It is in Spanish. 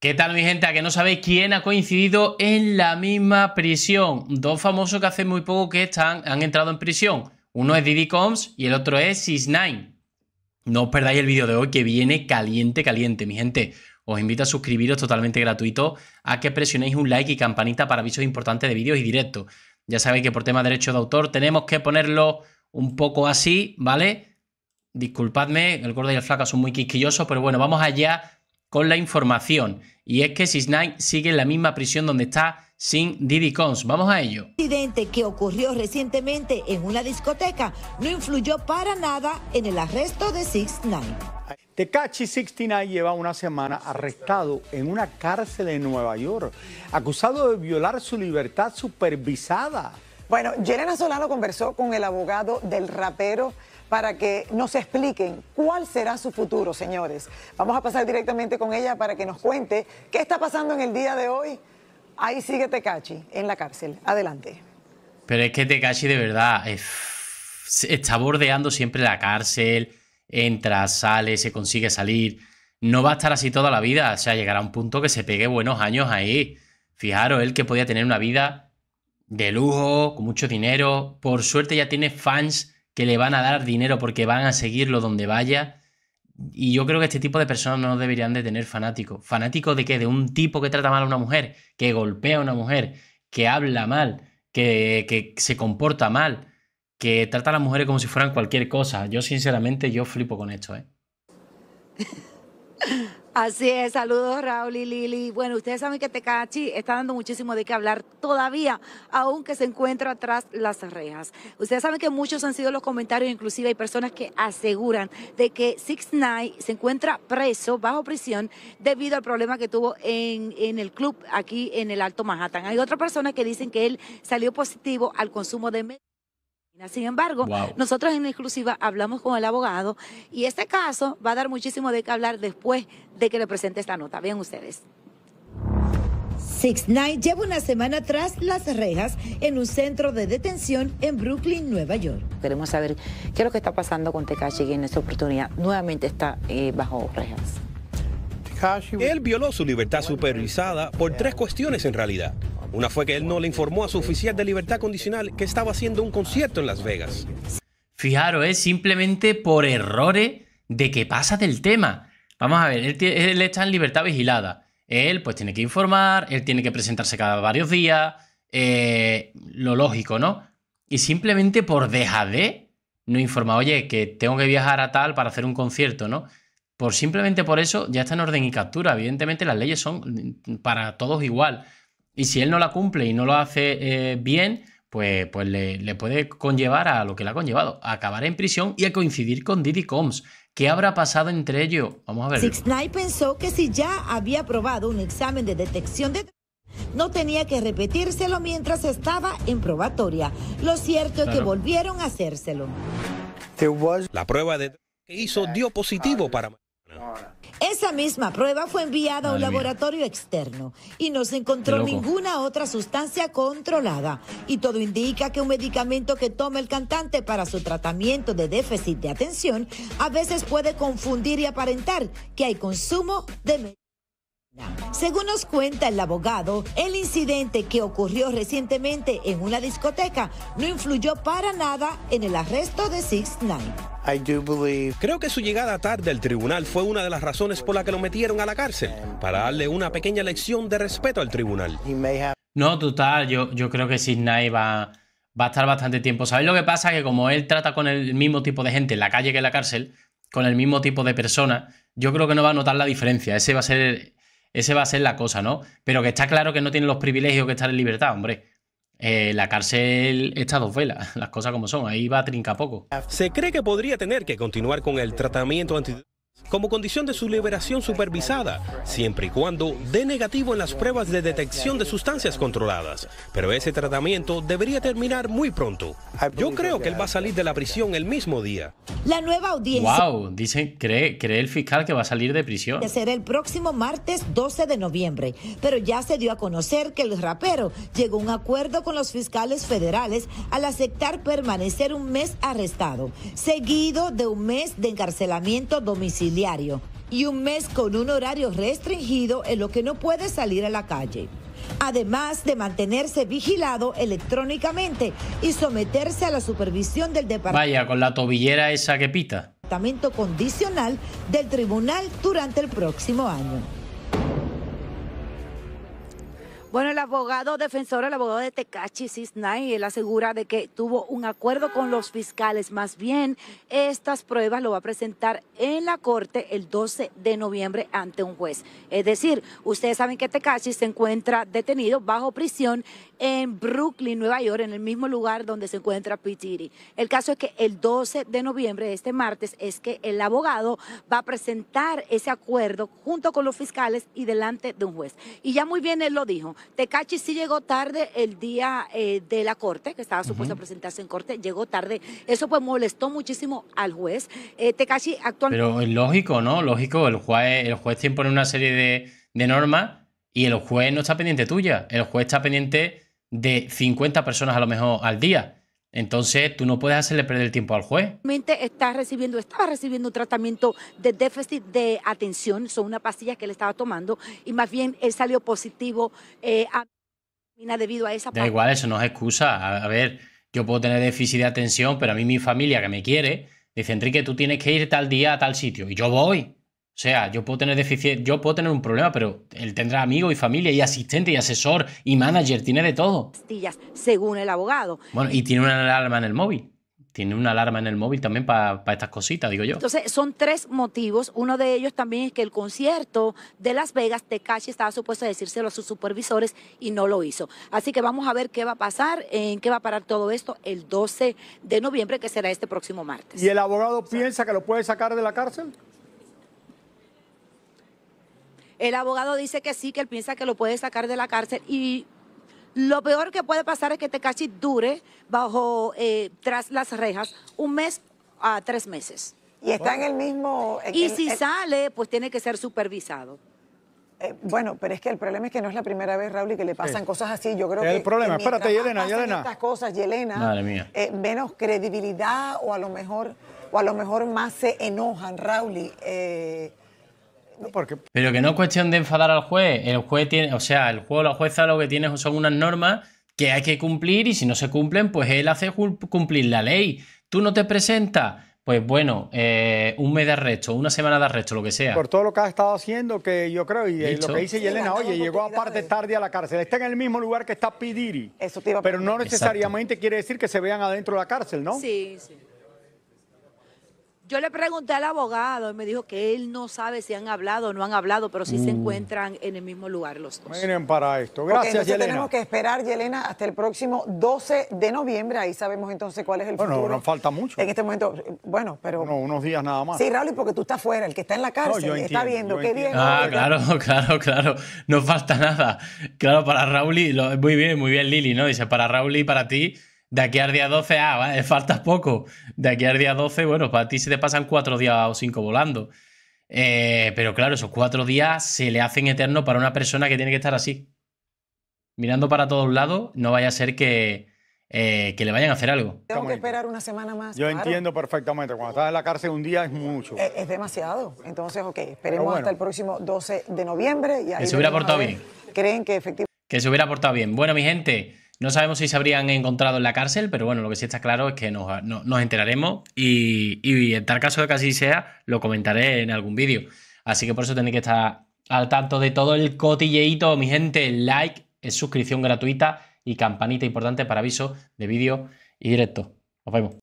¿Qué tal mi gente? ¿A que no sabéis quién ha coincidido en la misma prisión? Dos famosos que hace muy poco que están, han entrado en prisión. Uno es Diddy Combs y el otro es Sis9. No os perdáis el vídeo de hoy que viene caliente, caliente. Mi gente, os invito a suscribiros totalmente gratuito, a que presionéis un like y campanita para avisos importantes de vídeos y directos. Ya sabéis que por tema de derecho de autor tenemos que ponerlo un poco así, ¿vale? Disculpadme, el gordo y el flaca son muy quisquillosos, pero bueno, vamos allá con la información. Y es que Sis9 sigue en la misma prisión donde está sin Diddy Cons. Vamos a ello. El incidente que ocurrió recientemente en una discoteca no influyó para nada en el arresto de 6ix9ine. Tecachi 69 lleva una semana arrestado en una cárcel en Nueva York, acusado de violar su libertad supervisada. Bueno, Yelena Solano conversó con el abogado del rapero para que nos expliquen cuál será su futuro, señores. Vamos a pasar directamente con ella para que nos cuente qué está pasando en el día de hoy. Ahí sigue Tecachi en la cárcel. Adelante. Pero es que Tecachi de verdad está bordeando siempre la cárcel, entra, sale, se consigue salir. No va a estar así toda la vida. O sea, llegará un punto que se pegue buenos años ahí. Fijaros, él que podía tener una vida de lujo, con mucho dinero. Por suerte ya tiene fans que le van a dar dinero porque van a seguirlo donde vaya. Y yo creo que este tipo de personas no deberían de tener fanáticos. ¿Fanáticos de qué? De un tipo que trata mal a una mujer, que golpea a una mujer, que habla mal, que, que se comporta mal, que trata a las mujeres como si fueran cualquier cosa. Yo sinceramente, yo flipo con esto, ¿eh? Así es, saludos Raúl y Lili. Bueno, ustedes saben que Tecachi está dando muchísimo de qué hablar todavía, aunque se encuentra tras las rejas. Ustedes saben que muchos han sido los comentarios, inclusive hay personas que aseguran de que Six Nine se encuentra preso, bajo prisión, debido al problema que tuvo en, en el club aquí en el Alto Manhattan. Hay otras personas que dicen que él salió positivo al consumo de sin embargo, nosotros en exclusiva hablamos con el abogado y este caso va a dar muchísimo de qué hablar después de que le presente esta nota. Vean ustedes. Six Nine lleva una semana tras las rejas en un centro de detención en Brooklyn, Nueva York. Queremos saber qué es lo que está pasando con Tekashi y en esta oportunidad nuevamente está eh, bajo rejas. Él violó su libertad supervisada por tres cuestiones en realidad. Una fue que él no le informó a su oficial de libertad condicional que estaba haciendo un concierto en Las Vegas. Fijaros, es simplemente por errores de que pasa del tema. Vamos a ver, él, está en libertad vigilada. Él pues tiene que informar, él tiene que presentarse cada varios días, eh, lo lógico, ¿no? Y simplemente por dejadez no informa, oye, que tengo que viajar a tal para hacer un concierto, ¿no? Por simplemente por eso ya está en orden y captura. Evidentemente las leyes son para todos igual. Y si él no la cumple y no lo hace eh, bien, pues, pues le, puede conllevar a lo que le ha conllevado, a acabar en prisión y a coincidir con Diddy Combs. ¿Qué habrá pasado entre ellos? Vamos a ver. Six Nine pensó que si ya había aprobado un examen de detección de no tenía que repetírselo mientras estaba en probatoria. Lo cierto es que volvieron a hacérselo. La prueba de que hizo dio positivo para esa misma prueba fue enviada a un laboratorio externo y no se encontró ninguna otra sustancia controlada. Y todo indica que un medicamento que toma el cantante para su tratamiento de déficit de atención a veces puede confundir y aparentar que hay consumo de según nos cuenta el abogado, el incidente que ocurrió recientemente en una discoteca no influyó para nada en el arresto de Six Nine. Creo que su llegada tarde al tribunal fue una de las razones por la que lo metieron a la cárcel, para darle una pequeña lección de respeto al tribunal. No, total, yo, yo creo que Six Nine va, va a estar bastante tiempo. ¿Sabéis lo que pasa? Que como él trata con el mismo tipo de gente en la calle que en la cárcel, con el mismo tipo de personas, yo creo que no va a notar la diferencia. Ese va a ser ese va a ser la cosa, ¿no? Pero que está claro que no tiene los privilegios que estar en libertad, hombre. Eh, la cárcel está dos velas, las cosas como son, ahí va a trincar poco. Se cree que podría tener que continuar con el tratamiento anti como condición de su liberación supervisada, siempre y cuando dé negativo en las pruebas de detección de sustancias controladas. Pero ese tratamiento debería terminar muy pronto. Yo creo que él va a salir de la prisión el mismo día. La nueva audiencia. Wow, dice, cree, cree el fiscal que va a salir de prisión. Será el próximo martes 12 de noviembre, pero ya se dio a conocer que el rapero llegó a un acuerdo con los fiscales federales al aceptar permanecer un mes arrestado, seguido de un mes de encarcelamiento domiciliario y un mes con un horario restringido en lo que no puede salir a la calle. Además de mantenerse vigilado electrónicamente y someterse a la supervisión del Vaya, con la tobillera esa que pita. departamento condicional del tribunal durante el próximo año. Bueno, el abogado defensor, el abogado de Tecachi Cisnay, él asegura de que tuvo un acuerdo con los fiscales. Más bien, estas pruebas lo va a presentar en la corte el 12 de noviembre ante un juez. Es decir, ustedes saben que Tecachi se encuentra detenido bajo prisión en Brooklyn, Nueva York, en el mismo lugar donde se encuentra Pitiri. El caso es que el 12 de noviembre, este martes, es que el abogado va a presentar ese acuerdo junto con los fiscales y delante de un juez. Y ya muy bien él lo dijo. Tecachi sí llegó tarde el día eh, de la corte, que estaba supuesto a presentarse en corte, llegó tarde. Eso pues molestó muchísimo al juez. Eh, Tecachi actualmente... Pero es lógico, ¿no? Lógico, el juez, el juez te impone una serie de, de normas y el juez no está pendiente tuya. El juez está pendiente de 50 personas a lo mejor al día. Entonces, tú no puedes hacerle perder el tiempo al juez. está recibiendo, estaba recibiendo un tratamiento de déficit de atención, son una pastilla que él estaba tomando y más bien él salió positivo eh, a, debido a esa Da igual, eso no es excusa. A, a, ver, yo puedo tener déficit de atención, pero a mí mi familia que me quiere dice, Enrique, tú tienes que ir tal día a tal sitio y yo voy. O sea, yo puedo tener deficiencia, yo puedo tener un problema, pero él tendrá amigos y familia y asistente y asesor y manager, tiene de todo. Según el abogado. Bueno, y tiene una alarma en el móvil. Tiene una alarma en el móvil también para estas cositas, digo yo. Entonces, son tres motivos. Uno de ellos también es que el concierto de Las Vegas, Tecachi estaba supuesto a decírselo a sus supervisores y no lo hizo. Así que vamos a ver qué va a pasar, en qué va a parar todo esto el 12 de noviembre, que será este próximo martes. ¿Y el abogado piensa que lo puede sacar de la cárcel? El abogado dice que sí, que él piensa que lo puede sacar de la cárcel y lo peor que puede pasar es que Tecachi dure bajo, eh, tras las rejas, un mes a tres meses. Y está en el mismo... En, y si en, sale, pues tiene que ser supervisado. Eh, bueno, pero es que el problema es que no es la primera vez, Raúl, y que le pasan sí. cosas así. Yo creo es que. el problema. Que Espérate, Yelena, Yelena. estas cosas, Yelena. Madre mía. Eh, menos credibilidad o a lo mejor, o a lo mejor más se enojan, Raúl. Eh, no, porque... Pero que no es cuestión de enfadar al juez. El juez tiene, o sea, el juez o la jueza lo que tiene son unas normas que hay que cumplir y si no se cumplen, pues él hace cumplir la ley. Tú no te presentas, pues bueno, eh, un mes de arresto, una semana de arresto, lo que sea. Por todo lo que ha estado haciendo, que yo creo, y Dicho. lo que dice Yelena, oye, llegó aparte tarde a la cárcel. Está en el mismo lugar que está Pidiri. Eso te iba a Pero no necesariamente quiere decir que se vean adentro de la cárcel, ¿no? Sí, sí. Yo le pregunté al abogado y me dijo que él no sabe si han hablado o no han hablado, pero sí Mm. se encuentran en el mismo lugar los dos. Miren para esto. Gracias, entonces Yelena. tenemos que esperar, Yelena, hasta el próximo 12 de noviembre. Ahí sabemos entonces cuál es el Bueno, futuro. nos falta mucho. En este momento, bueno, pero... Bueno, unos días nada más. Sí, Raúl, porque tú estás fuera, el que está en la cárcel yo está entiendo, viendo qué bien. Ah, claro, claro, claro. No falta nada. Claro, para Raúl, y lo- muy bien, muy bien, Lili, ¿no? Dice, para Raúl y para ti, de aquí al día 12, ah, vale, falta poco. De aquí al día 12, bueno, para ti se te pasan cuatro días o cinco volando. Eh, pero claro, esos cuatro días se le hacen eternos para una persona que tiene que estar así. Mirando para todos lados, no vaya a ser que, eh, que le vayan a hacer algo. Tengo que esperar una semana más. Yo claro. entiendo perfectamente. Cuando estás en la cárcel un día es mucho. Es, es demasiado. Entonces, ok, esperemos bueno. hasta el próximo 12 de noviembre. Y ahí Que se hubiera portado bien. ¿Creen que efectivamente Que se hubiera portado bien. Bueno, mi gente, no sabemos si se habrían encontrado en la cárcel, pero bueno, lo que sí está claro es que nos, no- nos enteraremos y, en tal caso de que así sea, lo comentaré en algún vídeo. Así que por eso tenéis que estar al tanto de todo el cotilleíto, mi gente. Like, es suscripción gratuita y campanita importante para aviso de vídeo y directo. Nos vemos.